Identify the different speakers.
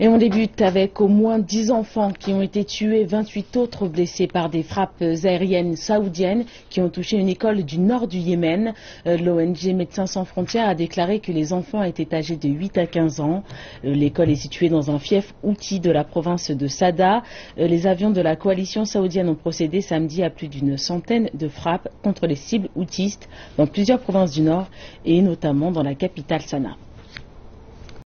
Speaker 1: Et on débute avec au moins 10 enfants qui ont été tués, 28 autres blessés par des frappes aériennes saoudiennes qui ont touché une école du nord du Yémen. Euh, L'ONG Médecins sans frontières a déclaré que les enfants étaient âgés de 8 à 15 ans. Euh, l'école est située dans un fief outil de la province de Sada. Euh, les avions de la coalition saoudienne ont procédé samedi à plus d'une centaine de frappes contre les cibles outistes dans plusieurs provinces du nord et notamment dans la capitale Sanaa.